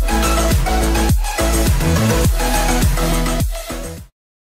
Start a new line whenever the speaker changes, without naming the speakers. Bye.